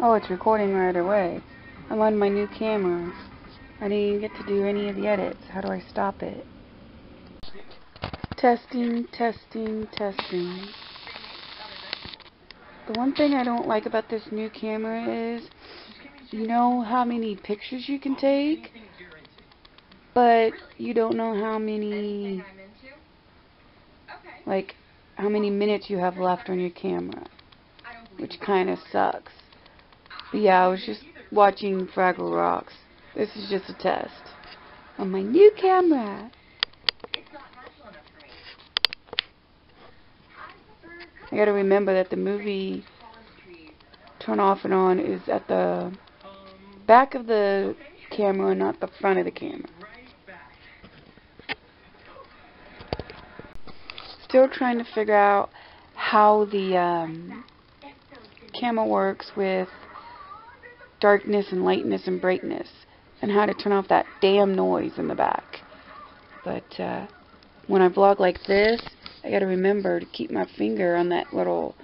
Oh, it's recording right away. I'm on my new camera. I didn't even get to do any of the edits. How do I stop it? Testing, testing, testing. The one thing I don't like about this new camera is, you know how many pictures you can take, but you don't know how many, like, how many minutes you have left on your camera, which kind of sucks. Yeah, I was just watching Fraggle Rocks. This is just a test on my new camera. I gotta remember that the movie turn off and on is at the back of the camera, not the front of the camera. Still trying to figure out how the um, camera works with darkness and lightness and brightness and how to turn off that damn noise in the back. But uh, when I vlog like this, I gotta remember to keep my finger on that little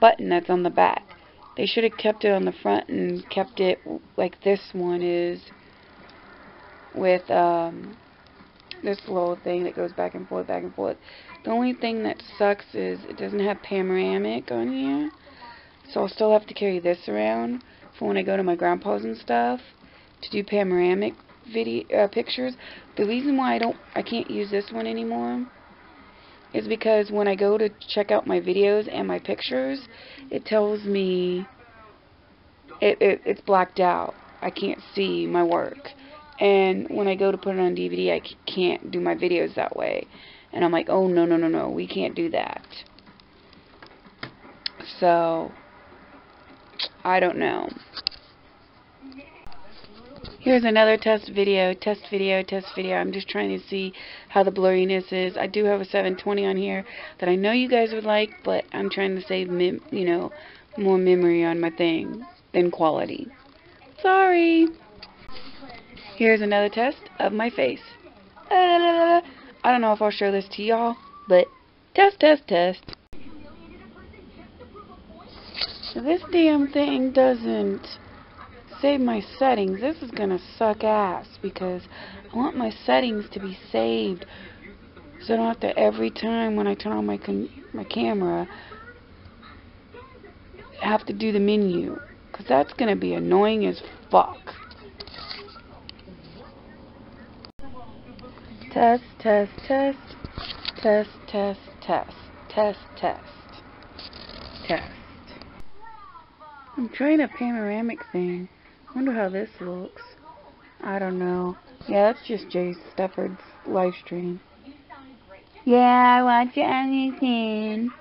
button that's on the back. They should have kept it on the front and kept it like this one is with um, this little thing that goes back and forth, back and forth. The only thing that sucks is it doesn't have panoramic on here. So I'll still have to carry this around for when I go to my grandpa's and stuff to do panoramic video uh, pictures. The reason why I don't I can't use this one anymore is because when I go to check out my videos and my pictures, it tells me it, it it's blacked out. I can't see my work. And when I go to put it on DVD, I can't do my videos that way. And I'm like, oh, no, no, no, no, we can't do that. So, I don't know. Here's another test video, test video, test video. I'm just trying to see how the blurriness is. I do have a 720 on here that I know you guys would like, but I'm trying to save, mem you know, more memory on my thing than quality. Sorry. Here's another test of my face. Uh, I don't know if I'll show this to y'all, but test, test, test. So this damn thing doesn't save my settings, this is going to suck ass because I want my settings to be saved so I don't have to every time when I turn on my my camera have to do the menu because that's going to be annoying as fuck. Test, test, test, test, test, test, test, test, test. I'm trying a panoramic thing wonder how this looks. I don't know. Yeah, that's just Jay Stefford's live stream. Yeah, I watch anything.